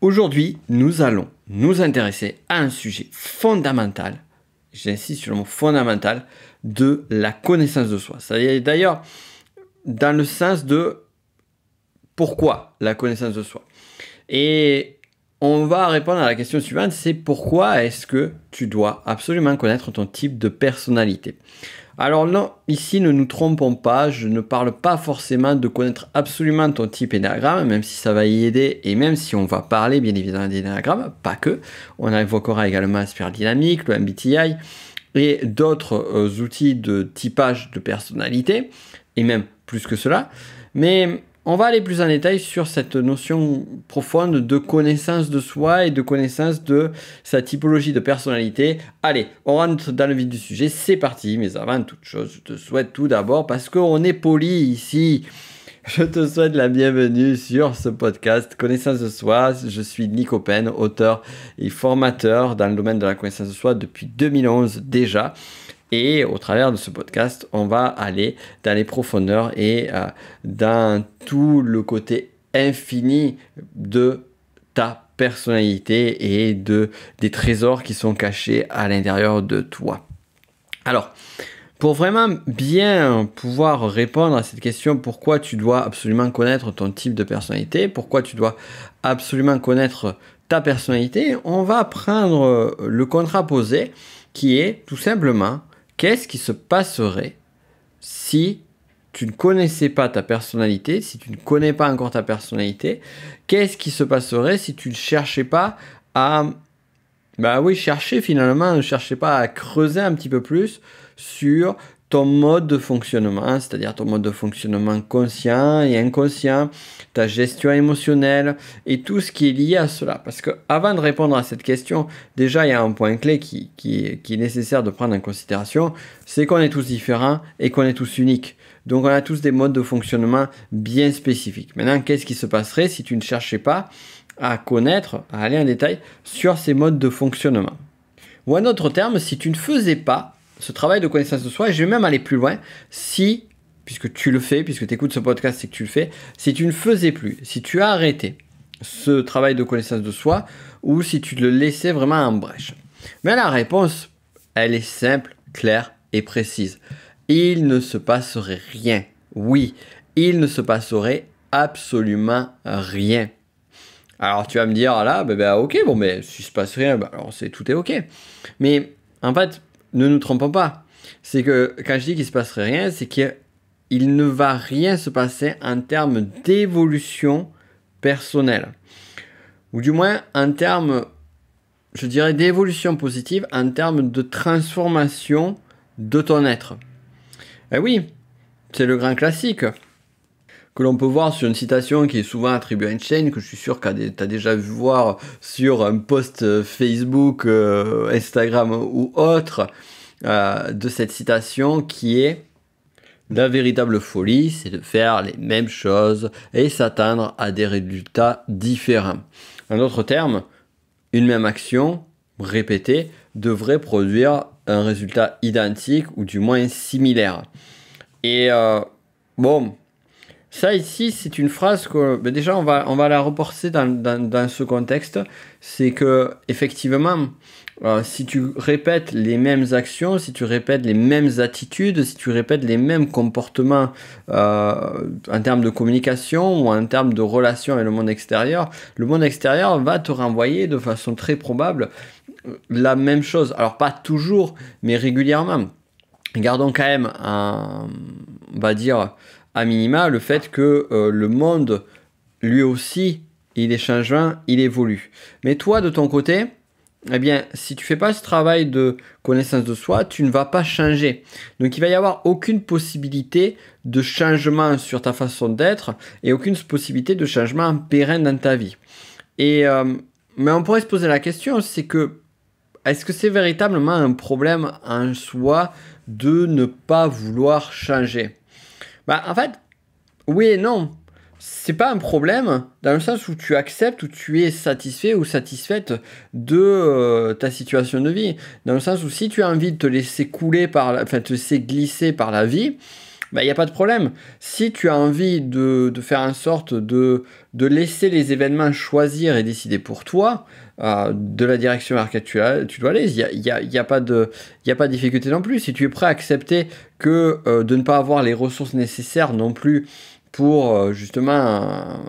Aujourd'hui, nous allons nous intéresser à un sujet fondamental, j'insiste sur le mot fondamental, de la connaissance de soi. C'est d'ailleurs dans le sens de pourquoi la connaissance de soi. Et on va répondre à la question suivante, c'est pourquoi est-ce que tu dois absolument connaître ton type de personnalité? Alors non, ici ne nous trompons pas, je ne parle pas forcément de connaître absolument ton type énagramme, même si ça va y aider, et même si on va parler bien évidemment d'énagramme, pas que, on évoquera également Aspire Dynamique, le MBTI, et d'autres euh, outils de typage de personnalité, et même plus que cela. Mais on va aller plus en détail sur cette notion profonde de connaissance de soi et de connaissance de sa typologie de personnalité. Allez, on rentre dans le vif du sujet, c'est parti. Mais avant toute chose, je te souhaite tout d'abord, parce qu'on est poli ici, je te souhaite la bienvenue sur ce podcast Connaissance de soi. Je suis Nico Pen, auteur et formateur dans le domaine de la connaissance de soi depuis 2011 déjà. Et au travers de ce podcast, on va aller dans les profondeurs et euh, dans tout le côté infini de ta personnalité et de des trésors qui sont cachés à l'intérieur de toi. Alors, pour vraiment bien pouvoir répondre à cette question, pourquoi tu dois absolument connaître ton type de personnalité, pourquoi tu dois absolument connaître ta personnalité, on va prendre le contraposé qui est tout simplement Qu'est-ce qui se passerait si tu ne connaissais pas ta personnalité, si tu ne connais pas encore ta personnalité? Qu'est-ce qui se passerait si tu ne cherchais pas à... Bah oui, chercher finalement, ne cherchais pas à creuser un petit peu plus sur ton mode de fonctionnement, c'est-à-dire ton mode de fonctionnement conscient et inconscient, ta gestion émotionnelle et tout ce qui est lié à cela. Parce que avant de répondre à cette question, déjà il y a un point clé qui, qui, qui est nécessaire de prendre en considération, c'est qu'on est tous différents et qu'on est tous uniques. Donc on a tous des modes de fonctionnement bien spécifiques. Maintenant, qu'est-ce qui se passerait si tu ne cherchais pas à connaître, à aller en détail sur ces modes de fonctionnement? Ou en d'autres termes, si tu ne faisais pas ce travail de connaissance de soi, et je vais même aller plus loin, si, puisque tu le fais, puisque tu écoutes ce podcast et que tu le fais, si tu ne faisais plus, si tu as arrêté ce travail de connaissance de soi, ou si tu le laissais vraiment en brèche. Mais la réponse, elle est simple, claire et précise. Il ne se passerait rien. Oui, il ne se passerait absolument rien. Alors tu vas me dire, ah là, ben, ben ok, bon, mais si se passe rien, ben, alors c'est tout est ok. Mais en fait, ne nous trompons pas. C'est que quand je dis qu'il ne se passerait rien, c'est qu'il ne va rien se passer en termes d'évolution personnelle. Ou du moins en termes, je dirais, d'évolution positive, en termes de transformation de ton être. Eh oui, c'est le grand classique que l'on peut voir sur une citation qui est souvent attribuée à Einstein, que je suis sûr que tu as déjà vu voir sur un post Facebook, euh, Instagram ou autre, euh, de cette citation qui est la véritable folie, c'est de faire les mêmes choses et s'attendre à des résultats différents. En d'autres termes, une même action répétée devrait produire un résultat identique ou du moins similaire. Et euh, bon, ça ici, c'est une phrase que ben déjà on va, on va la reporter dans, dans, ce contexte. C'est que effectivement, euh, si tu répètes les mêmes actions, si tu répètes les mêmes attitudes, si tu répètes les mêmes comportements euh, en termes de communication ou en termes de relation avec le monde extérieur, le monde extérieur va te renvoyer de façon très probable la même chose. Alors pas toujours, mais régulièrement. Gardons quand même, un, on va dire, à minima le fait que euh, le monde, lui aussi, il est changeant, il évolue. Mais toi, de ton côté, eh bien, si tu fais pas ce travail de connaissance de soi, tu ne vas pas changer. Donc, il va y avoir aucune possibilité de changement sur ta façon d'être et aucune possibilité de changement pérenne dans ta vie. Et, euh, mais on pourrait se poser la question, c'est que est-ce que c'est véritablement un problème en soi de ne pas vouloir changer? Bah, en fait, oui et non. C'est pas un problème dans le sens où tu acceptes, où tu es satisfait ou satisfaite de euh, ta situation de vie. Dans le sens où si tu as envie de te laisser couler par, enfin te laisser glisser par la vie, il n'y a pas de problème. Si tu as envie de, faire en sorte de, de, laisser les événements choisir et décider pour toi euh, de la direction vers laquelle tu, tu dois aller, il n'y a, y a, pas de, a pas de difficulté non plus. Si tu es prêt à accepter que euh, de ne pas avoir les ressources nécessaires non plus pour euh, justement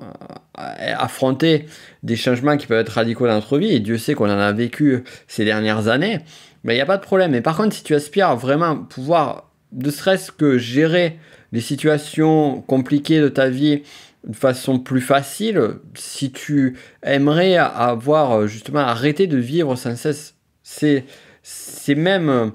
affronter des changements qui peuvent être radicaux dans notre vie, et Dieu sait qu'on en a vécu ces dernières années, mais il n'y a pas de problème. Mais par contre, si tu aspires à vraiment pouvoir ne serait-ce que gérer les situations compliquées de ta vie de façon plus facile, si tu aimerais avoir justement arrêté de vivre sans cesse ces, ces mêmes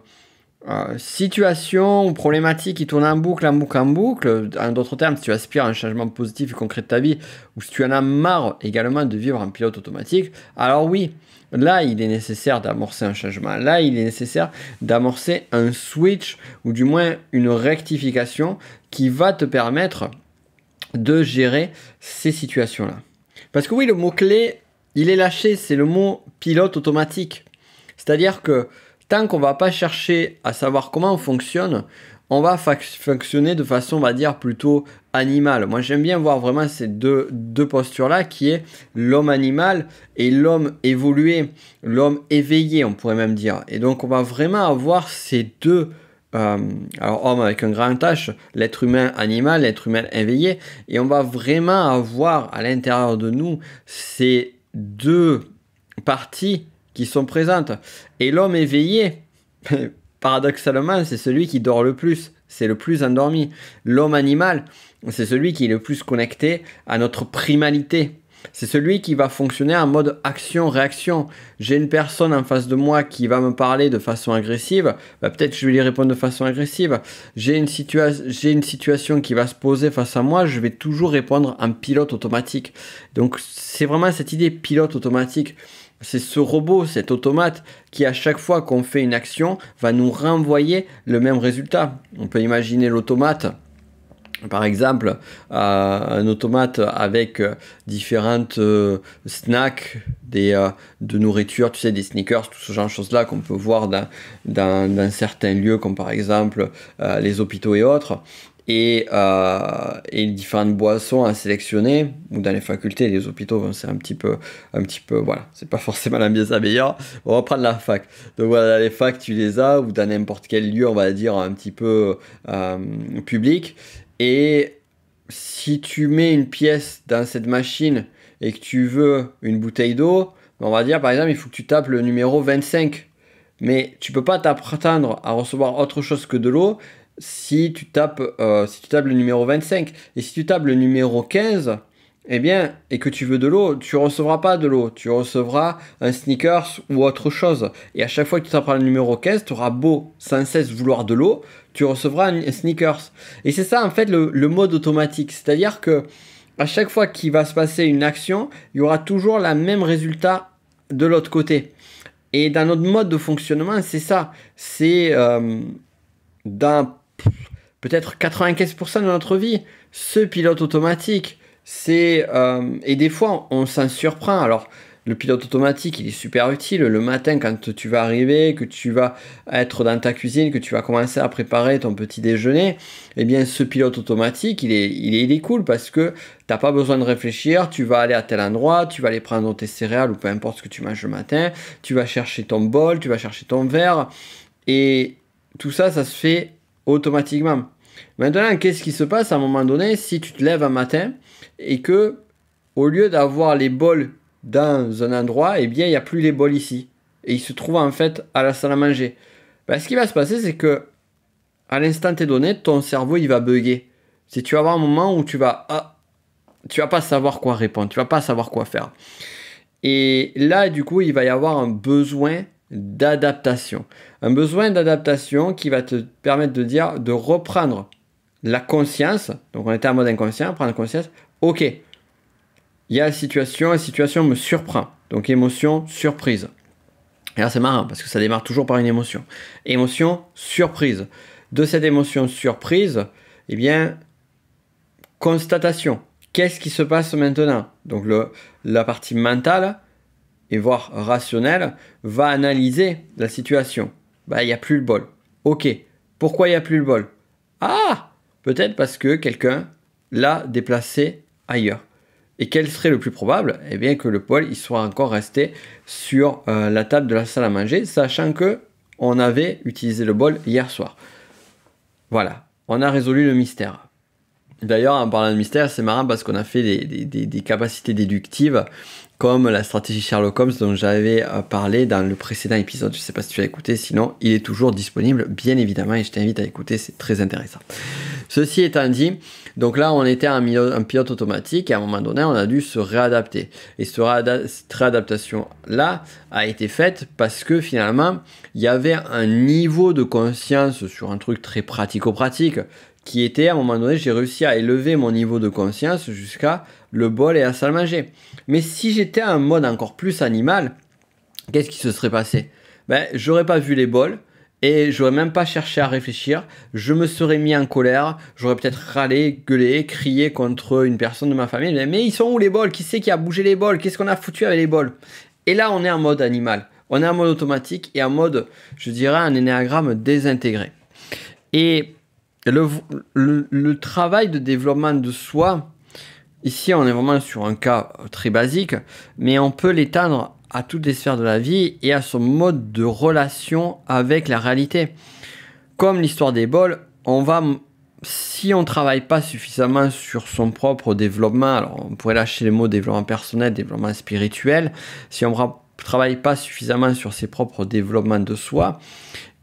euh, situations ou problématiques qui tournent en boucle, en boucle, en boucle, en d'autres termes, si tu aspires à un changement positif et concret de ta vie, ou si tu en as marre également de vivre en pilote automatique, alors oui, Là, il est nécessaire d'amorcer un changement. Là, il est nécessaire d'amorcer un switch ou du moins une rectification qui va te permettre de gérer ces situations-là. Parce que oui, le mot-clé, il est lâché, c'est le mot pilote automatique. C'est-à-dire que tant qu'on ne va pas chercher à savoir comment on fonctionne, on va fonctionner de façon, on va dire, plutôt animale. Moi, j'aime bien voir vraiment ces deux, deux postures-là, qui est l'homme animal et l'homme évolué, l'homme éveillé, on pourrait même dire. Et donc, on va vraiment avoir ces deux... Euh, alors, homme avec un grand H, l'être humain animal, l'être humain éveillé, et on va vraiment avoir à l'intérieur de nous ces deux parties qui sont présentes. Et l'homme éveillé, paradoxalement, c'est celui qui dort le plus, c'est le plus endormi. L'homme animal, c'est celui qui est le plus connecté à notre primalité. C'est celui qui va fonctionner en mode action-réaction. J'ai une personne en face de moi qui va me parler de façon agressive, bah, peut-être que je vais lui répondre de façon agressive. J'ai une, une situation qui va se poser face à moi, je vais toujours répondre en pilote automatique. Donc c'est vraiment cette idée pilote automatique. C'est ce robot, cet automate qui à chaque fois qu'on fait une action va nous renvoyer le même résultat. On peut imaginer l'automate par exemple, euh, un automate avec euh, différentes euh, snacks, des, de nourriture, tu sais, des sneakers, tout ce genre de choses-là qu'on peut voir dans, dans, certains lieux, comme par exemple les hôpitaux et autres. Et, et, différentes boissons à sélectionner ou dans les facultés les hôpitaux c'est un petit peu un petit peu voilà. C'est pas forcément la meilleure. On va prendre la fac. Donc voilà les facs tu les as ou dans n'importe quel lieu on va dire un petit peu public et si tu mets une pièce dans cette machine et que tu veux une bouteille d'eau on va dire par exemple il faut que tu tapes le numéro 25 mais tu peux pas t'attendre à recevoir autre chose que de l'eau si tu tapes, euh, si tu tapes le numéro 25 et si tu tapes le numéro 15, eh bien, et que tu veux de l'eau, tu recevras pas de l'eau, tu recevras un sneakers ou autre chose. Et à chaque fois que tu taperas le numéro 15, tu auras beau sans cesse vouloir de l'eau, tu recevras un sneakers. Et c'est ça en fait le, le mode automatique, c'est-à-dire que à chaque fois qu'il va se passer une action, il y aura toujours le même résultat de l'autre côté. Et dans notre mode de fonctionnement, c'est ça. C'est euh, d'un peut-être 95% de notre vie, ce pilote automatique. C'est euh, et des fois on s'en surprend. Alors le pilote automatique, il est super utile le matin quand tu vas arriver, que tu vas être dans ta cuisine, que tu vas commencer à préparer ton petit déjeuner. Eh bien, ce pilote automatique, il est, il est, il est cool parce que t'as pas besoin de réfléchir. Tu vas aller à tel endroit, tu vas aller prendre tes céréales ou peu importe ce que tu manges le matin. Tu vas chercher ton bol, tu vas chercher ton verre et tout ça, ça se fait automatiquement. Maintenant, qu'est-ce qui se passe à un moment donné? Si tu te lèves un matin et que, au lieu d'avoir les bols dans un endroit, eh bien, il n'y a plus les bols ici. Et ils se trouvent en fait à la salle à manger. Ben, ce qui va se passer, c'est que, à l'instant T donné, ton cerveau, il va bugger. Si tu vas avoir un moment où tu vas, ah, tu vas pas savoir quoi répondre, tu vas pas savoir quoi faire. Et là, du coup, il va y avoir un besoin d'adaptation. Un besoin d'adaptation qui va te permettre de dire, de reprendre la conscience. Donc on était en mode inconscient, prendre conscience. Ok, il y a situation, la situation me surprend. Donc émotion, surprise. Et là c'est marrant parce que ça démarre toujours par une émotion. Émotion, surprise. De cette émotion surprise, eh bien, constatation. Qu'est-ce qui se passe maintenant? Donc la partie mentale, et voire rationnel, va analyser la situation. Bah, il n'y a plus le bol. Ok. Pourquoi il n'y a plus le bol? Ah Peut-être parce que quelqu'un l'a déplacé ailleurs. Et quel serait le plus probable? Eh bien que le bol il soit encore resté sur euh, la table de la salle à manger, sachant que on avait utilisé le bol hier soir. Voilà, on a résolu le mystère. D'ailleurs, en parlant de mystère, c'est marrant parce qu'on a fait des, capacités déductives comme la stratégie Sherlock Holmes dont j'avais euh, parlé dans le précédent épisode. Je ne sais pas si tu as écouté, sinon il est toujours disponible, bien évidemment, et je t'invite à écouter, c'est très intéressant. Ceci étant dit, donc là on était en, pilote automatique et à un moment donné on a dû se réadapter. Et cette réadaptation-là a été faite parce que finalement il y avait un niveau de conscience sur un truc très pratico-pratique qui était à un moment donné, j'ai réussi à élever mon niveau de conscience jusqu'à le bol et la salle manger. Mais si j'étais en mode encore plus animal, qu'est-ce qui se serait passé? Ben, j'aurais pas vu les bols et j'aurais même pas cherché à réfléchir. Je me serais mis en colère, j'aurais peut-être râlé, gueulé, crié contre une personne de ma famille. Mais ils sont où les bols? Qui c'est qui a bougé les bols? Qu'est-ce qu'on a foutu avec les bols? Et là, on est en mode animal. On est en mode automatique et en mode, je dirais, un énéagramme désintégré. Et le, travail de développement de soi, ici on est vraiment sur un cas très basique, mais on peut l'étendre à toutes les sphères de la vie et à son mode de relation avec la réalité. Comme l'histoire des bols, on va, si on travaille pas suffisamment sur son propre développement, alors on pourrait lâcher les mots développement personnel, développement spirituel, si on ne travaille pas suffisamment sur ses propres développements de soi,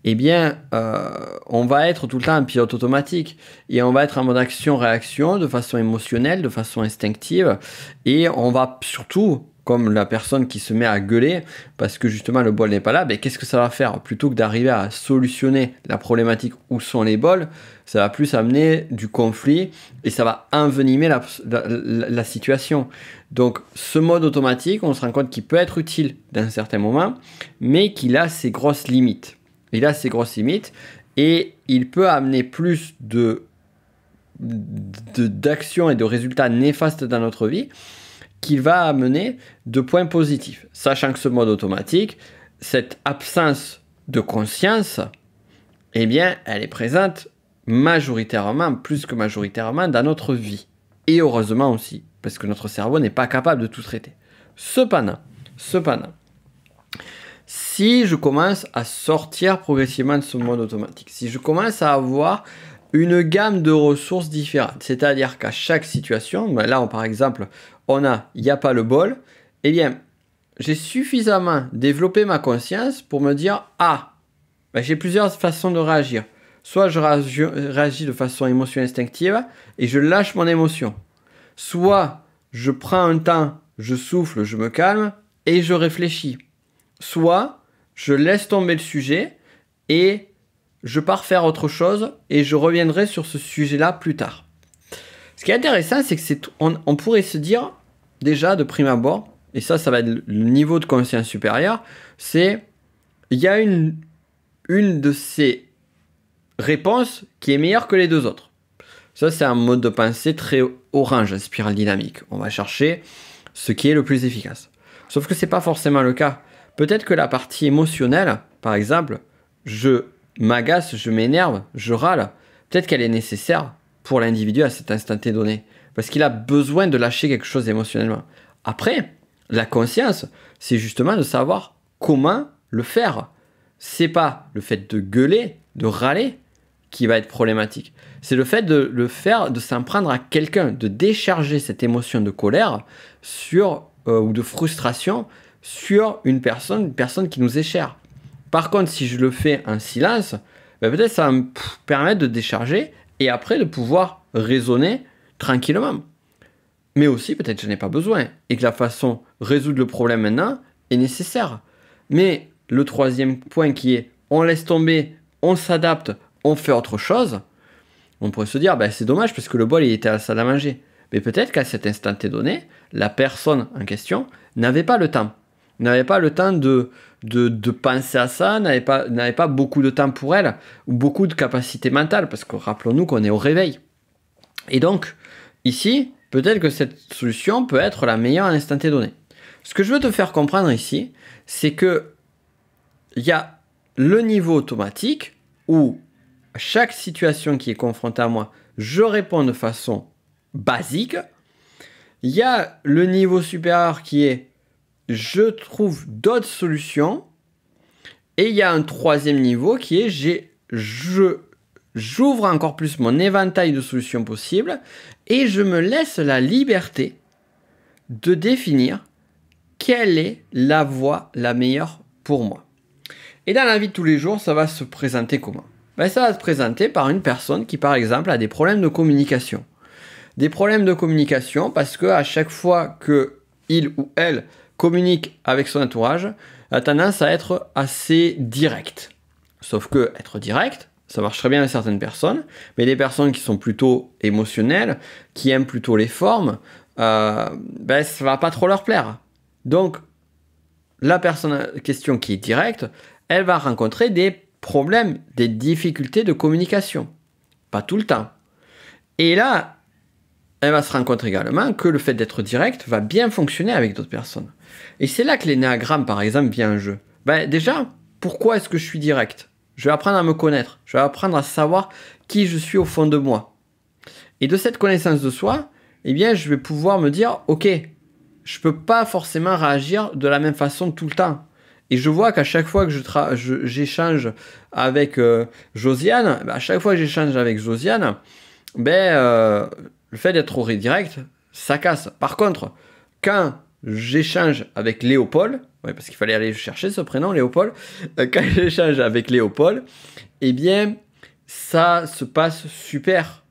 eh bien, euh, on va être tout le temps en pilote automatique et on va être en mode action-réaction de façon émotionnelle, de façon instinctive et on va surtout, comme la personne qui se met à gueuler parce que justement le bol n'est pas là, ben, qu'est-ce que ça va faire? Plutôt que d'arriver à solutionner la problématique où sont les bols, ça va plus amener du conflit et ça va envenimer la, situation. Donc ce mode automatique, on se rend compte qu'il peut être utile dans certains moments, mais qu'il a ses grosses limites. Il a ses grosses limites et il peut amener plus de d'actions et de résultats néfastes dans notre vie qu'il va amener de points positifs. Sachant que ce mode automatique, cette absence de conscience, eh bien, elle est présente majoritairement, plus que majoritairement, dans notre vie. Et heureusement aussi, parce que notre cerveau n'est pas capable de tout traiter. Cependant, cependant, si je commence à sortir progressivement de ce mode automatique, si je commence à avoir une gamme de ressources différentes, c'est-à-dire qu'à chaque situation, ben là par exemple, on a il n'y a pas le bol, eh bien, j'ai suffisamment développé ma conscience pour me dire ah, ben, j'ai plusieurs façons de réagir. Soit je réagis de façon émotionnelle instinctive et je lâche mon émotion. Soit je prends un temps, je souffle, je me calme et je réfléchis soit je laisse tomber le sujet et je pars faire autre chose et je reviendrai sur ce sujet-là plus tard. Ce qui est intéressant, c'est que c'est on, pourrait se dire déjà de prime abord, et ça, ça va être le niveau de conscience supérieur, c'est il y a une, une de ces réponses qui est meilleure que les deux autres. Ça, c'est un mode de pensée très orange, spirale dynamique. On va chercher ce qui est le plus efficace. Sauf que c'est pas forcément le cas. Peut-être que la partie émotionnelle, par exemple, je m'agace, je m'énerve, je râle, peut-être qu'elle est nécessaire pour l'individu à cet instant donné. Parce qu'il a besoin de lâcher quelque chose émotionnellement. Après, la conscience, c'est justement de savoir comment le faire. C'est pas le fait de gueuler, de râler qui va être problématique. C'est le fait de le faire, de s'en prendre à quelqu'un, de décharger cette émotion de colère sur euh, ou de frustration sur une personne, une personne qui nous est chère. Par contre, si je le fais en silence, ben peut-être ça va me permettre de décharger et après de pouvoir raisonner tranquillement. Mais aussi, peut-être je n'ai pas besoin et que la façon de résoudre le problème maintenant est nécessaire. Mais le troisième point qui est on laisse tomber, on s'adapte, on fait autre chose, on pourrait se dire ben, c'est dommage parce que le bol il était à la salle à manger. Mais peut-être qu'à cet instant donné, la personne en question n'avait pas le temps n'avait pas le temps de, penser à ça, n'avait pas, pas beaucoup de temps pour elle, ou beaucoup de capacité mentale, parce que rappelons-nous qu'on est au réveil. Et donc, ici, peut-être que cette solution peut être la meilleure à l'instant donné. Ce que je veux te faire comprendre ici, c'est que il y a le niveau automatique où chaque situation qui est confrontée à moi, je réponds de façon basique. Il y a le niveau supérieur qui est je trouve d'autres solutions. Et il y a un troisième niveau qui est j'ai, je, j'ouvre encore plus mon éventail de solutions possibles et je me laisse la liberté de définir quelle est la voie la meilleure pour moi. Et dans la vie de tous les jours, ça va se présenter comment? Ben, Ça va se présenter par une personne qui, par exemple, a des problèmes de communication. Des problèmes de communication parce que à chaque fois que il ou elle communique avec son entourage, a tendance à être assez direct. Sauf que être direct, ça marche très bien avec certaines personnes, mais des personnes qui sont plutôt émotionnelles, qui aiment plutôt les formes, euh, ben, va pas trop leur plaire. Donc, la personne en question qui est directe, elle va rencontrer des problèmes, des difficultés de communication. Pas tout le temps. Et là, elle va se rendre compte également que le fait d'être direct va bien fonctionner avec d'autres personnes. Et c'est là que l'énéagramme, par exemple, vient en jeu. Ben, déjà, pourquoi est-ce que je suis direct? Je vais apprendre à me connaître. Je vais apprendre à savoir qui je suis au fond de moi. Et de cette connaissance de soi, eh bien, je vais pouvoir me dire, ok, je peux pas forcément réagir de la même façon tout le temps. Et je vois qu'à chaque fois que je j'échange avec euh, Josiane, bah, à chaque fois que j'échange avec Josiane, ben, euh, le fait d'être au redirect, ça casse. Par contre, quand j'échange avec Léopold, parce qu'il fallait aller chercher ce prénom, Léopold, euh, quand j'échange avec Léopold, eh bien, ça se passe super.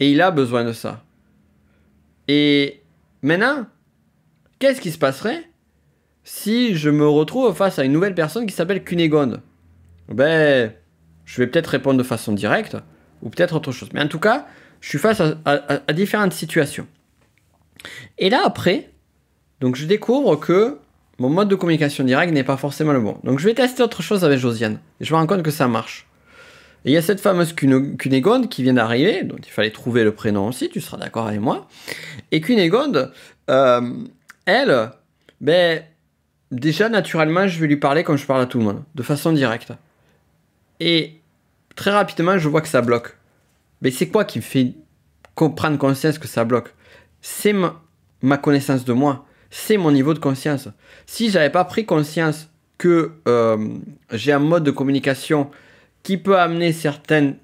Et il a besoin de ça. Et maintenant, qu'est-ce qui se passerait si je me retrouve face à une nouvelle personne qui s'appelle Cunégonde, ben, je vais peut-être répondre de façon directe ou peut-être autre chose. Mais en tout cas, je suis face à, différentes situations. Et là, après, donc je découvre que mon mode de communication direct n'est pas forcément le bon. Donc je vais tester autre chose avec Josiane. Et je me rends compte que ça marche. Il y a cette fameuse Cunégonde qui vient d'arriver, donc il fallait trouver le prénom aussi, tu seras d'accord avec moi. Et Cunégonde, euh, elle, ben, déjà, naturellement, je vais lui parler comme je parle à tout le monde, de façon directe. Et très rapidement, je vois que ça bloque. Mais c'est quoi qui me fait comprendre conscience que ça bloque? C'est ma, connaissance de moi. C'est mon niveau de conscience. Si j'avais pas pris conscience que euh, j'ai un mode de communication qui peut amener certains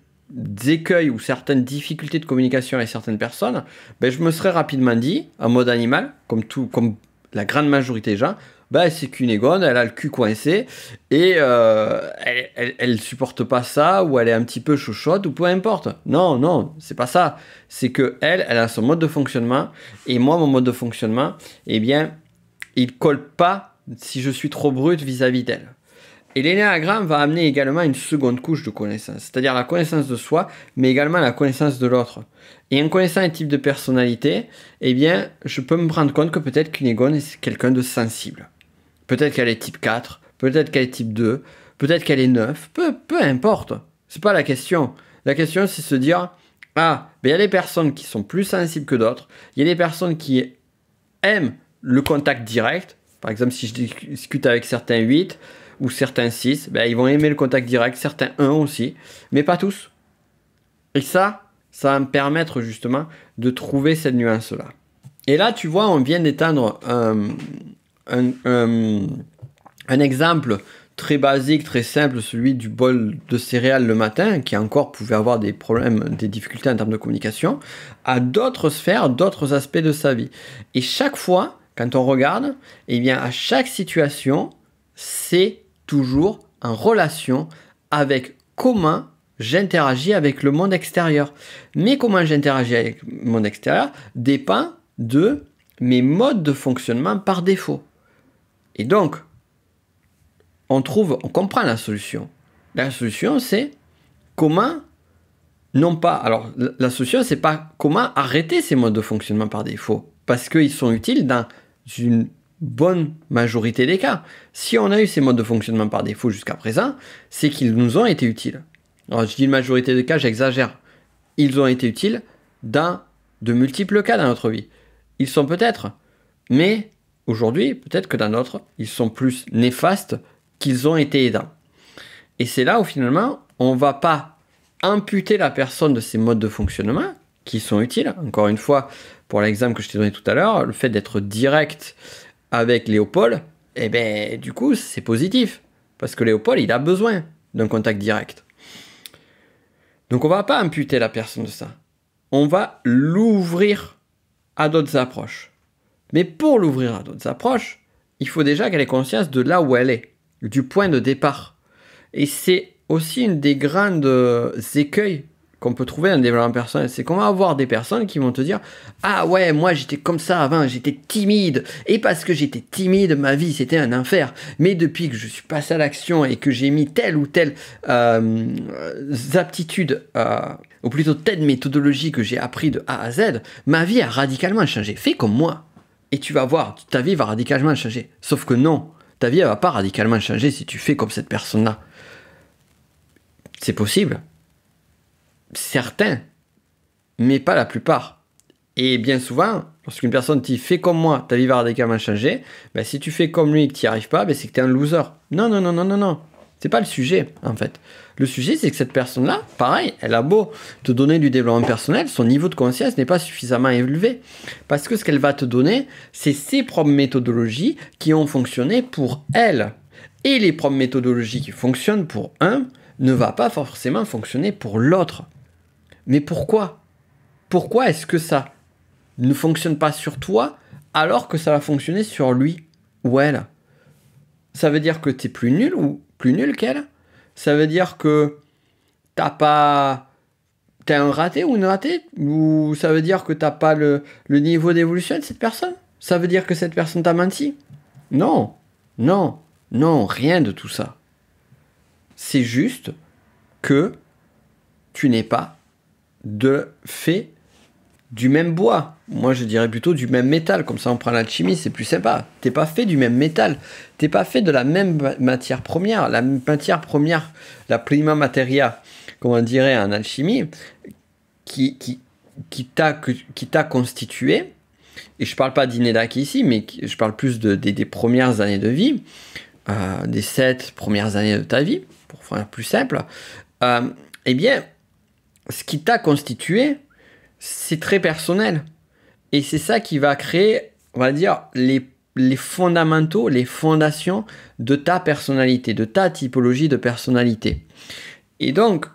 écueils ou certaines difficultés de communication avec certaines personnes, ben je me serais rapidement dit, en mode animal, comme, tout, comme la grande majorité des gens, bah, c'est Cunégonde, elle a le cul coincé et euh, elle, elle, supporte pas ça ou elle est un petit peu chauchotte ou peu importe. Non, non, c'est pas ça. C'est que elle, elle a son mode de fonctionnement et moi, mon mode de fonctionnement, eh bien, il colle pas si je suis trop brut vis-à-vis d'elle. Et l'énéagramme va amener également une seconde couche de connaissance, c'est-à-dire la connaissance de soi, mais également la connaissance de l'autre. Et en connaissant un type de personnalité, eh bien, je peux me rendre compte que peut-être qu'Unégonde est quelqu'un de sensible. Peut-être qu'elle est type 4, peut-être qu'elle est type 2, peut-être qu'elle est 9, peu, peu importe. C'est pas la question. La question, c'est se dire, ah, ben, il y a des personnes qui sont plus sensibles que d'autres, il y a des personnes qui aiment le contact direct. Par exemple, si je discute avec certains 8 ou certains 6, ben, ils vont aimer le contact direct, certains 1 aussi, mais pas tous. Et ça, ça va me permettre justement de trouver cette nuance-là. Et là, tu vois, on vient d'éteindre un, un, exemple très basique, très simple, celui du bol de céréales le matin, qui encore pouvait avoir des problèmes, des difficultés en termes de communication, à d'autres sphères, d'autres aspects de sa vie. Et chaque fois, quand on regarde, eh bien, à chaque situation, c'est toujours en relation avec comment j'interagis avec le monde extérieur. Mais comment j'interagis avec le monde extérieur dépend de mes modes de fonctionnement par défaut. Et donc, on trouve, on comprend la solution. La solution, c'est comment, non pas, alors la solution, c'est pas comment arrêter ces modes de fonctionnement par défaut, parce qu'ils sont utiles dans une bonne majorité des cas. Si on a eu ces modes de fonctionnement par défaut jusqu'à présent, c'est qu'ils nous ont été utiles. Alors je dis une majorité des cas, j'exagère. Ils ont été utiles dans de multiples cas dans notre vie. Ils sont peut-être, mais Aujourd'hui, peut-être que dans d'autres, ils sont plus néfastes qu'ils ont été aidants. Et c'est là où finalement, on ne va pas imputer la personne de ces modes de fonctionnement, qui sont utiles. Encore une fois, pour l'exemple que je t'ai donné tout à l'heure, le fait d'être direct avec Léopold, eh ben, du coup, c'est positif. Parce que Léopold, il a besoin d'un contact direct. Donc on va pas imputer la personne de ça. On va l'ouvrir à d'autres approches. Mais pour l'ouvrir à d'autres approches, il faut déjà qu'elle ait conscience de là où elle est, du point de départ. Et c'est aussi une des grandes euh, écueils qu'on peut trouver dans le développement personnel, c'est qu'on va avoir des personnes qui vont te dire Ah ouais, moi j'étais comme ça avant, j'étais timide, et parce que j'étais timide, ma vie c'était un enfer. Mais depuis que je suis passé à l'action et que j'ai mis telle ou telle euh, aptitude, euh, ou plutôt telle méthodologie que j'ai appris de A à Z, ma vie a radicalement changé. Fais comme moi, et tu vas voir, ta vie va radicalement changer. Sauf que non, ta vie elle va pas radicalement changer si tu fais comme cette personne-là. C'est possible, certains, mais pas la plupart. Et bien souvent, lorsqu'une personne dit fais comme moi, ta vie va radicalement changer, ben, si tu fais comme lui et que tu n'y arrives pas, ben, c'est que tu es un loser. Non, non, non, non, non, non. C'est pas le sujet, en fait. Le sujet, c'est que cette personne-là, pareil, elle a beau te donner du développement personnel, son niveau de conscience n'est pas suffisamment élevé. Parce que ce qu'elle va te donner, c'est ses propres méthodologies qui ont fonctionné pour elle. Et les propres méthodologies qui fonctionnent pour un ne va pas forcément fonctionner pour l'autre. Mais pourquoi? Pourquoi est-ce que ça ne fonctionne pas sur toi alors que ça va fonctionner sur lui ou elle? Ça veut dire que tu es plus nul ou plus nul qu'elle Ça veut dire que t'as pas. T'es un raté ou une ratée Ou ça veut dire que t'as pas le, le niveau d'évolution de cette personne? Ça veut dire que cette personne t'a menti? Non, non, non, rien de tout ça. C'est juste que tu n'es pas de fait du même bois. Moi, je dirais plutôt du même métal. Comme ça, on prend l'alchimie, c'est plus sympa. T'es pas fait du même métal. T'es pas fait de la même matière première. La matière première, la prima materia, comme on dirait en alchimie, qui, qui, qui t'a constitué. Et je parle pas d'Inedaki ici, mais je parle plus de, des premières années de vie, euh, des sept premières années de ta vie, pour faire plus simple. Euh, eh bien, ce qui t'a constitué, c'est très personnel. Et c'est ça qui va créer, on va dire, les, fondamentaux, les fondations de ta personnalité, de ta typologie de personnalité. Et donc,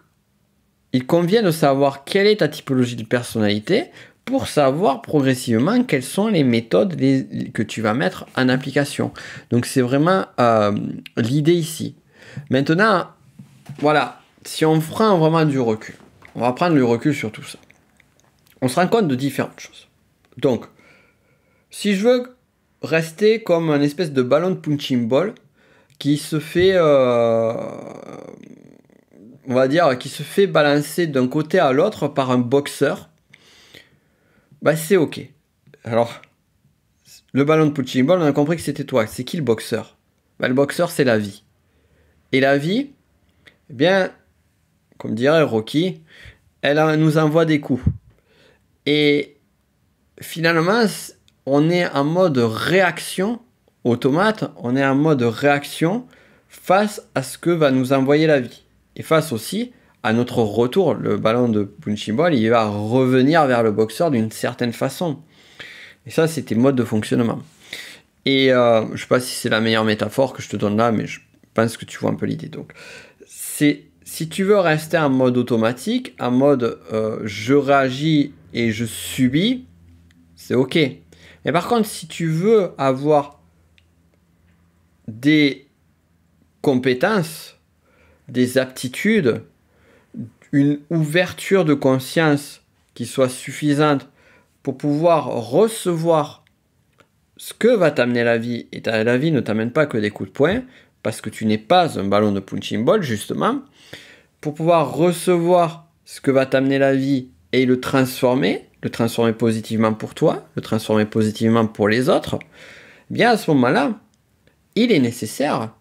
il convient de savoir quelle est ta typologie de personnalité pour savoir progressivement quelles sont les méthodes que tu vas mettre en application. Donc c'est vraiment euh, l'idée ici. Maintenant, voilà, si on prend vraiment du recul, on va prendre le recul sur tout ça. On se rend compte de différentes choses. Donc, si je veux rester comme un espèce de ballon de punching ball qui se fait, euh, on va dire, qui se fait balancer d'un côté à l'autre par un boxeur, bah c'est ok. Alors, le ballon de punching ball, on a compris que c'était toi. C'est qui le boxeur? Bah, Le boxeur, c'est la vie. Et la vie, eh bien, comme dirait Rocky, elle nous envoie des coups. Et finalement, on est en mode réaction automate, on est en mode réaction face à ce que va nous envoyer la vie. Et face aussi à notre retour, le ballon de punching ball, il va revenir vers le boxeur d'une certaine façon. Et ça, c'était mode de fonctionnement. Et euh, je ne sais pas si c'est la meilleure métaphore que je te donne là, mais je pense que tu vois un peu l'idée. Donc, c'est si tu veux rester en mode automatique, en mode euh, je réagis et je subis, c'est ok. Mais par contre, si tu veux avoir des compétences, des aptitudes, une ouverture de conscience qui soit suffisante pour pouvoir recevoir ce que va t'amener la vie, et la vie ne t'amène pas que des coups de poing, parce que tu n'es pas un ballon de punching ball, justement, pour pouvoir recevoir ce que va t'amener la vie et le transformer, le transformer positivement pour toi, le transformer positivement pour les autres, eh bien à ce moment-là, il est nécessaire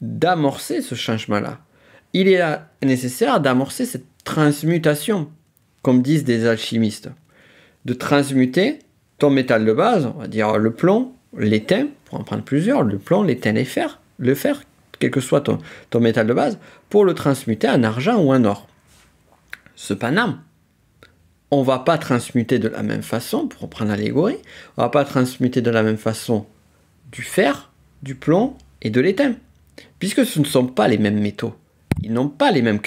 d'amorcer ce changement-là. Il est nécessaire d'amorcer cette transmutation, comme disent des alchimistes. De transmuter ton métal de base, on va dire le plomb, l'étain, pour en prendre plusieurs, le plomb, l'étain, les fer, le fer, quel que soit ton, ton métal de base, pour le transmuter en argent ou en or. Cependant, on va pas transmuter de la même façon, pour reprendre l'allégorie, on va pas transmuter de la même façon du fer, du plomb et de l'étain, puisque ce ne sont pas les mêmes métaux. Ils n'ont pas les mêmes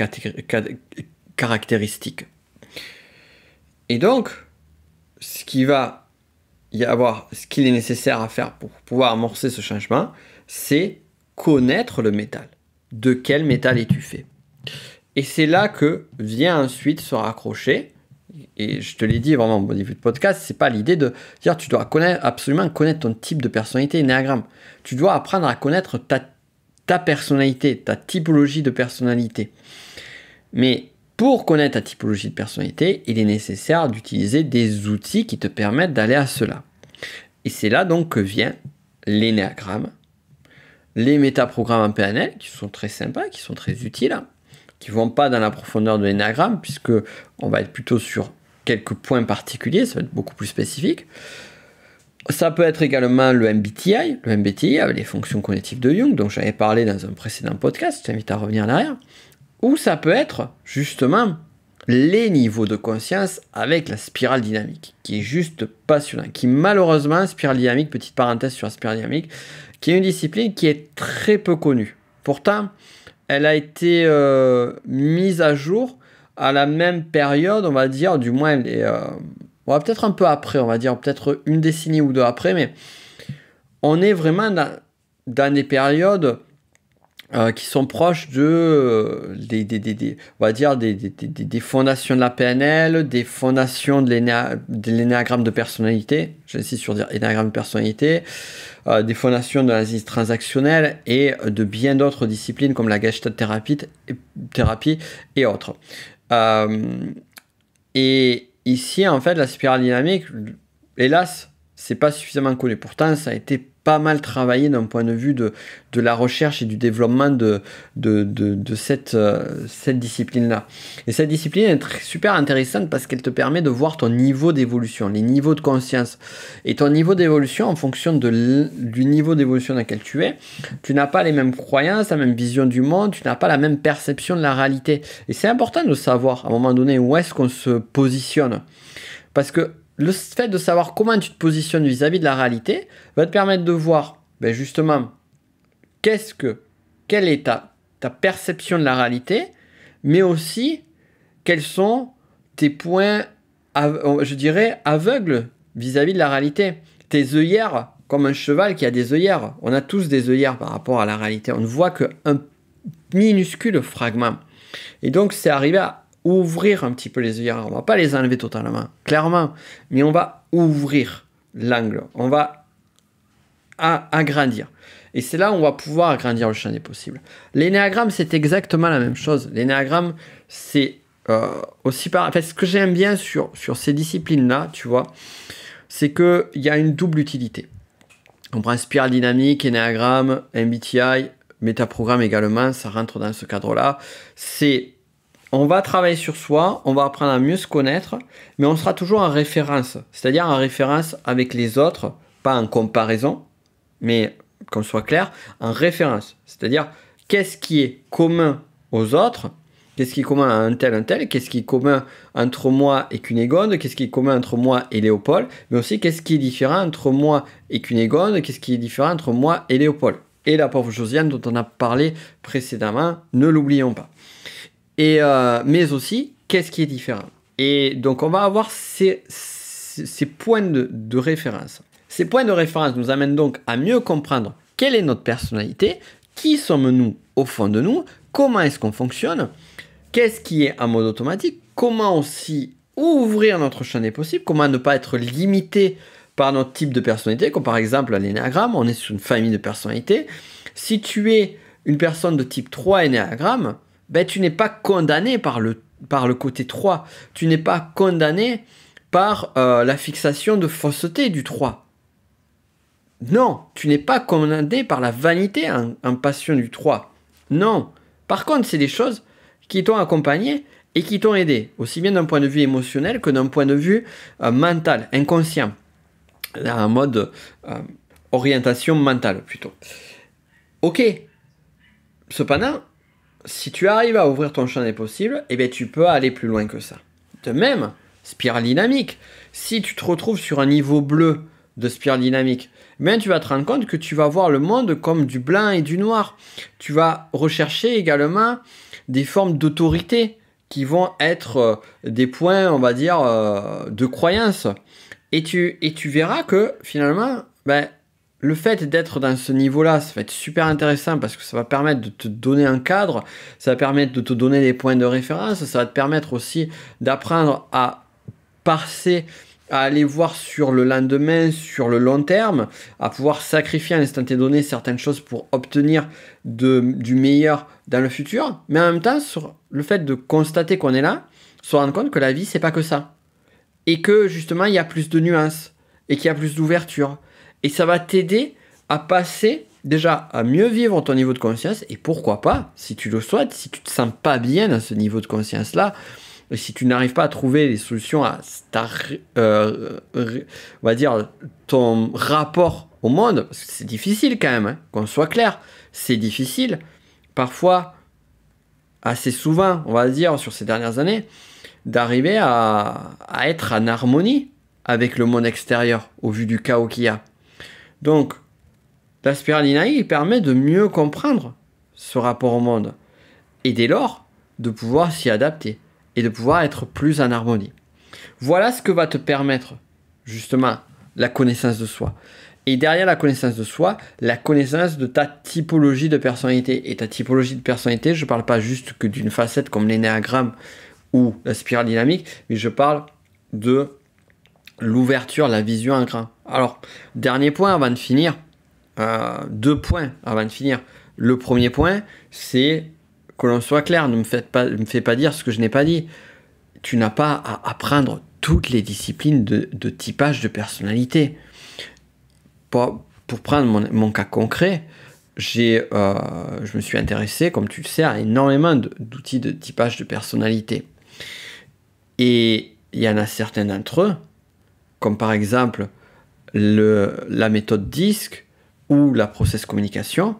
caractéristiques. Et donc, ce qui va y avoir, ce qu'il est nécessaire à faire pour pouvoir amorcer ce changement, c'est connaître le métal. De quel métal es-tu fait? Et c'est là que vient ensuite se raccrocher. Et je te l'ai dit vraiment au début de podcast, c'est pas l'idée de dire tu dois absolument connaître ton type de personnalité énéagramme. Tu dois apprendre à connaître ta, ta personnalité, ta typologie de personnalité. Mais pour connaître ta typologie de personnalité, il est nécessaire d'utiliser des outils qui te permettent d'aller à cela. Et c'est là donc que vient l'énéagramme, les métaprogrammes en PNL, qui sont très sympas, qui sont très utiles, qui vont pas dans la profondeur de l'énéagramme, puisque on va être plutôt sur quelques points particuliers, ça va être beaucoup plus spécifique. Ça peut être également le MBTI, le MBTI avec les fonctions cognitives de Jung, dont j'avais parlé dans un précédent podcast, je t'invite à revenir en arrière. Ou ça peut être justement les niveaux de conscience avec la spirale dynamique, qui est juste passionnant, qui malheureusement, spirale dynamique, petite parenthèse sur la spirale dynamique, qui est une discipline qui est très peu connue. Pourtant, elle a été euh, mise à jour à la même période, on va dire, du moins, elle est, euh, peut-être un peu après, on va dire, peut-être une décennie ou deux après, mais on est vraiment dans des périodes euh, qui sont proches de, euh, des, des, des, on va dire des, des, fondations de la PNL, des fondations de l'énéagramme de personnalité, j'insiste sur dire énéagramme de personnalité, euh, des fondations de l'analyse transactionnelle et de bien d'autres disciplines comme la gestalt thérapie, thérapie et autres. et ici, en fait, la spirale dynamique, hélas, c'est pas suffisamment connu. Pourtant, ça a été pas mal travaillé d'un point de vue de, de, la recherche et du développement de, de, de, cette, euh, cette discipline-là. Et cette discipline est super intéressante parce qu'elle te permet de voir ton niveau d'évolution, les niveaux de conscience. Et ton niveau d'évolution, en fonction de du niveau d'évolution dans lequel tu es, tu n'as pas les mêmes croyances, la même vision du monde, tu n'as pas la même perception de la réalité. Et c'est important de savoir à un moment donné où est-ce qu'on se positionne. Parce que le fait de savoir comment tu te positionnes vis-à-vis de la réalité va te permettre de voir ben justement qu'est-ce que, quelle est ta, perception de la réalité, mais aussi quels sont tes points, je dirais, aveugles vis-à-vis de la réalité. Tes œillères, comme un cheval qui a des œillères. On a tous des œillères par rapport à la réalité. On ne voit qu'un minuscule fragment. Et donc, c'est arrivé à ouvrir un petit peu les œillères. On va pas les enlever totalement, clairement, mais on va ouvrir l'angle. On va agrandir. Et c'est là où on va pouvoir agrandir le champ des possibles. L'énéagramme, c'est exactement la même chose. L'énéagramme, c'est euh, aussi par... Enfin, ce que j'aime bien sur, sur ces disciplines-là, tu vois, c'est qu'il y a une double utilité. On prend spirale dynamique, énéagramme, MBTI, métaprogramme également, ça rentre dans ce cadre-là. C'est on va travailler sur soi, on va apprendre à mieux se connaître, mais on sera toujours en référence, c'est-à-dire en référence avec les autres, pas en comparaison, mais qu'on soit clair, en référence, c'est-à-dire qu'est-ce qui est commun aux autres, qu'est-ce qui est commun à un tel, un tel, qu'est-ce qui est commun entre moi et Cunégonde, qu'est-ce qui est commun entre moi et Léopold, mais aussi qu'est-ce qui est différent entre moi et Cunégonde, qu'est-ce qui est différent entre moi et Léopold. Et la pauvre Josiane dont on a parlé précédemment, ne l'oublions pas. Et, euh, mais aussi, qu'est-ce qui est différent? Et donc, on va avoir ces, points de, référence. Ces points de référence nous amènent donc à mieux comprendre quelle est notre personnalité, qui sommes-nous au fond de nous, comment est-ce qu'on fonctionne, qu'est-ce qui est en mode automatique, comment aussi ouvrir notre champ des possibles, comment ne pas être limité par notre type de personnalité, comme par exemple l'énéagramme, on est sur une famille de personnalités. Si tu es une personne de type 3 énéagramme, ben, tu n'es pas condamné par le, par le côté 3. Tu n'es pas condamné par euh, la fixation de fausseté du 3. Non, tu n'es pas condamné par la vanité en, passion du 3. Non. Par contre, c'est des choses qui t'ont accompagné et qui t'ont aidé, aussi bien d'un point de vue émotionnel que d'un point de vue euh, mental, inconscient, en mode euh, orientation mentale plutôt. Ok. Cependant, si tu arrives à ouvrir ton champ des possibles, eh bien, tu peux aller plus loin que ça. De même, spirale dynamique. Si tu te retrouves sur un niveau bleu de spirale dynamique, ben tu vas te rendre compte que tu vas voir le monde comme du blanc et du noir. Tu vas rechercher également des formes d'autorité qui vont être euh, des points, on va dire, euh, de croyance. Et tu, et tu verras que finalement, ben, le fait d'être dans ce niveau-là, ça va être super intéressant parce que ça va permettre de te donner un cadre, ça va permettre de te donner des points de référence, ça va te permettre aussi d'apprendre à passer, à aller voir sur le lendemain, sur le long terme, à pouvoir sacrifier à l'instant donné certaines choses pour obtenir du meilleur dans le futur, mais en même temps, sur le fait de constater qu'on est là, se rendre compte que la vie, c'est pas que ça. Et que justement, il y a plus de nuances, et qu'il y a plus d'ouverture. Et ça va t'aider à passer déjà à mieux vivre ton niveau de conscience, et pourquoi pas, si tu le souhaites, si tu te sens pas bien à ce niveau de conscience-là, et si tu n'arrives pas à trouver les solutions à ta, euh, va dire, ton rapport au monde, parce que c'est difficile quand même, hein, qu'on soit clair, c'est difficile. Parfois, assez souvent, on va dire, sur ces dernières années, d'arriver à, être en harmonie avec le monde extérieur au vu du chaos qu'il y a. Donc, la spirale dynamique permet de mieux comprendre ce rapport au monde et dès lors de pouvoir s'y adapter et de pouvoir être plus en harmonie. Voilà ce que va te permettre justement la connaissance de soi. Et derrière la connaissance de soi, la connaissance de ta typologie de personnalité. Et ta typologie de personnalité, je ne parle pas juste que d'une facette comme l'énéagramme ou la spirale dynamique, mais je parle de l'ouverture, la vision en grand. Alors, dernier point avant de finir, euh, deux points avant de finir. Le premier point, c'est que l'on soit clair, ne me, faites pas, me fais pas dire ce que je n'ai pas dit. Tu n'as pas à apprendre toutes les disciplines de, de typage de personnalité pour, prendre mon, cas concret, j'ai, euh, je me suis intéressé, comme tu le sais, à énormément d'outils de typage de personnalité. Et il y en a certains d'entre eux, comme par exemple la méthode DISC ou la process communication,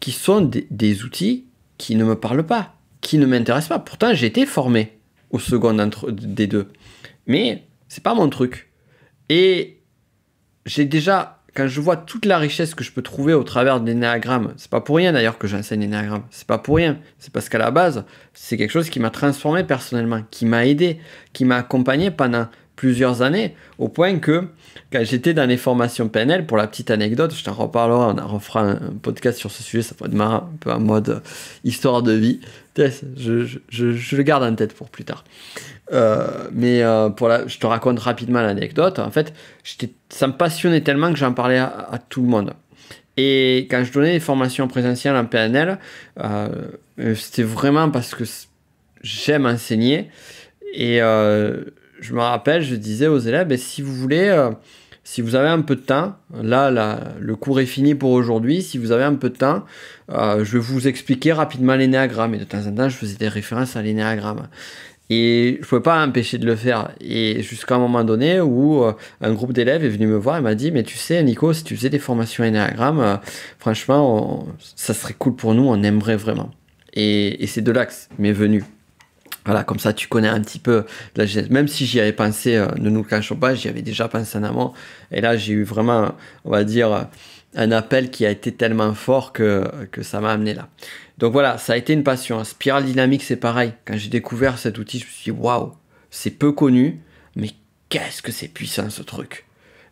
qui sont des, outils qui ne me parlent pas, qui ne m'intéressent pas. Pourtant, j'ai été formé au second d'entre des deux. Mais c'est pas mon truc. Et j'ai déjà quand je vois toute la richesse que je peux trouver au travers des néagrammes, c'est pas pour rien d'ailleurs que j'enseigne les néagrammes, c'est pas pour rien, c'est parce qu'à la base, c'est quelque chose qui m'a transformé personnellement, qui m'a aidé, qui m'a accompagné pendant plusieurs années, au point que quand j'étais dans les formations PNL, pour la petite anecdote, je t'en reparlerai, on en refera un podcast sur ce sujet, ça peut être marrant, un peu en mode histoire de vie, je, je, je le garde en tête pour plus tard. Euh, mais euh, pour la, je te raconte rapidement l'anecdote. En fait, ça me passionnait tellement que j'en parlais à, tout le monde. Et quand je donnais des formations présentielles en PNL, euh, c'était vraiment parce que j'aime enseigner. Et je me rappelle, je disais aux élèves, si vous voulez, si vous avez un peu de temps, là, le cours est fini pour aujourd'hui, si vous avez un peu de temps, je vais vous expliquer rapidement l'énéagramme. Et de temps en temps, je faisais des références à l'énéagramme. Et je ne pouvais pas empêcher de le faire. Et jusqu'à un moment donné où euh, un groupe d'élèves est venu me voir et m'a dit Mais tu sais, Nico, si tu faisais des formations Enneagram, euh, franchement, ça serait cool pour nous, on aimerait vraiment. Et, c'est de que m'est venu. Voilà, comme ça tu connais un petit peu la genèse. Même si j'y avais pensé, euh, ne nous cachons pas, j'y avais déjà pensé en amont. Et là, j'ai eu vraiment, on va dire, un appel qui a été tellement fort que, que ça m'a amené là. Donc voilà, ça a été une passion. Spirale dynamique, c'est pareil. Quand j'ai découvert cet outil, je me suis dit, waouh, c'est peu connu, mais qu'est-ce que c'est puissant ce truc.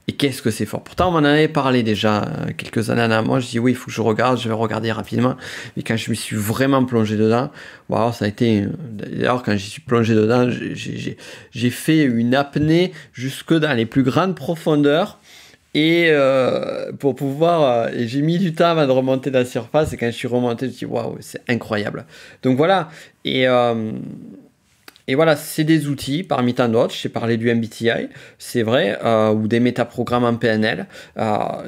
Et qu'est-ce que c'est fort. Pourtant, on m'en avait parlé déjà euh, quelques années avant. Moi, je dis oui, il faut que je regarde, je vais regarder rapidement. Mais quand je me suis vraiment plongé dedans, waouh, ça a été. D'ailleurs, quand j'y suis plongé dedans, j'ai fait une apnée jusque dans les plus grandes profondeurs et euh, pour pouvoir, euh, j'ai mis du temps avant de remonter la surface. Et quand je suis remonté, je me suis dit waouh, c'est incroyable. Donc voilà. Et, euh, et voilà, c'est des outils parmi tant d'autres. J'ai parlé du MBTI, c'est vrai, ou des métaprogrammes en PNL.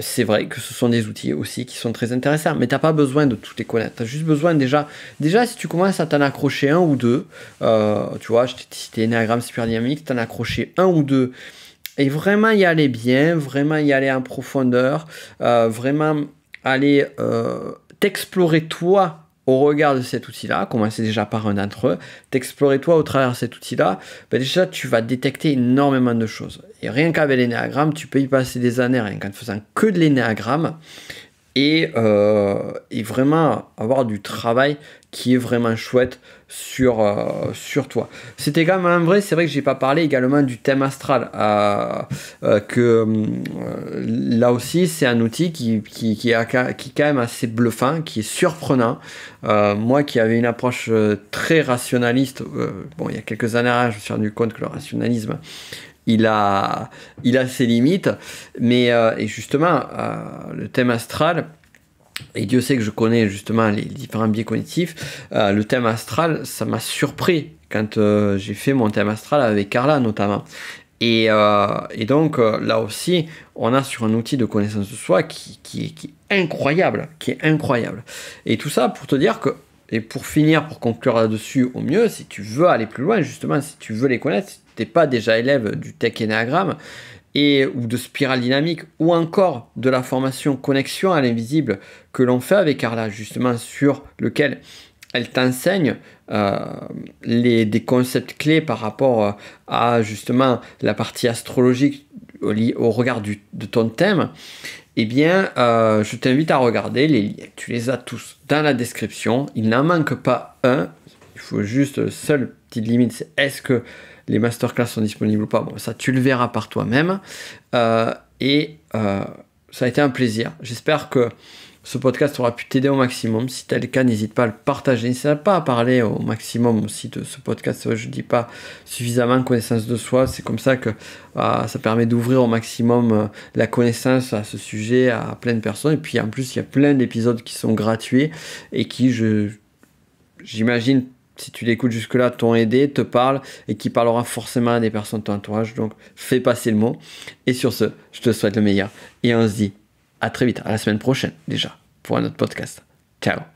c'est vrai que ce sont des outils aussi qui sont très intéressants. Mais tu n'as pas besoin de tout les connaître. Tu as juste besoin déjà, déjà si tu commences à t'en accrocher un ou deux, tu vois, je t'ai cité Enneagram Super Dynamique, t'en accrocher un ou deux et vraiment y aller bien, vraiment y aller en profondeur, euh, vraiment aller euh, t'explorer toi au regard de cet outil-là, commencer déjà par un d'entre eux, t'explorer toi au travers de cet outil-là, ben déjà tu vas détecter énormément de choses. Et rien qu'avec l'énéagramme, tu peux y passer des années rien qu'en faisant que de l'énéagramme et, euh, et, vraiment avoir du travail qui est vraiment chouette sur, euh, sur toi. C'était quand même vrai, c'est vrai que j'ai pas parlé également du thème astral, euh, euh que là aussi c'est un outil qui, qui, qui, a, qui est quand même assez bluffant, qui est surprenant. Moi qui avais une approche très rationaliste, bon il y a quelques années, je me suis rendu compte que le rationalisme il a, il a ses limites, mais et justement le thème astral, et Dieu sait que je connais justement les différents biais cognitifs, euh, le thème astral, ça m'a surpris quand euh, j'ai fait mon thème astral avec Carla notamment. Et, euh, donc là aussi, on a sur un outil de connaissance de soi qui, qui, est incroyable, qui est incroyable. Et tout ça pour te dire que, et pour finir, pour conclure là-dessus au mieux, si tu veux aller plus loin, justement, si tu veux les connaître, si tu n'es pas déjà élève du Tech et, ou de spirale dynamique, ou encore de la formation connexion à l'invisible que l'on fait avec Carla, justement sur lequel elle t'enseigne euh, les, des concepts clés par rapport euh, à justement la partie astrologique au, regard de ton thème, eh bien, euh, je t'invite à regarder les liens. Tu les as tous dans la description. Il n'en manque pas un. Il faut juste, seule petite limite, c'est est-ce que les masterclass sont disponibles ou pas. Bon, ça, tu le verras par toi-même. Euh, et euh, ça a été un plaisir. J'espère que ce podcast aura pu t'aider au maximum. Si tel cas, n'hésite pas à le partager. N'hésite pas à parler au maximum aussi de ce podcast. Je ne dis pas suffisamment connaissance de soi. C'est comme ça que euh, ça permet d'ouvrir au maximum la connaissance à ce sujet à plein de personnes. Et puis en plus, il y a plein d'épisodes qui sont gratuits et qui, je, j'imagine, si tu l'écoutes jusque-là, t'ont aidé, te parle et qui parlera forcément à des personnes de ton entourage. Donc, fais passer le mot. Et sur ce, je te souhaite le meilleur. Et on se dit à très vite, à la semaine prochaine déjà, pour un autre podcast. Ciao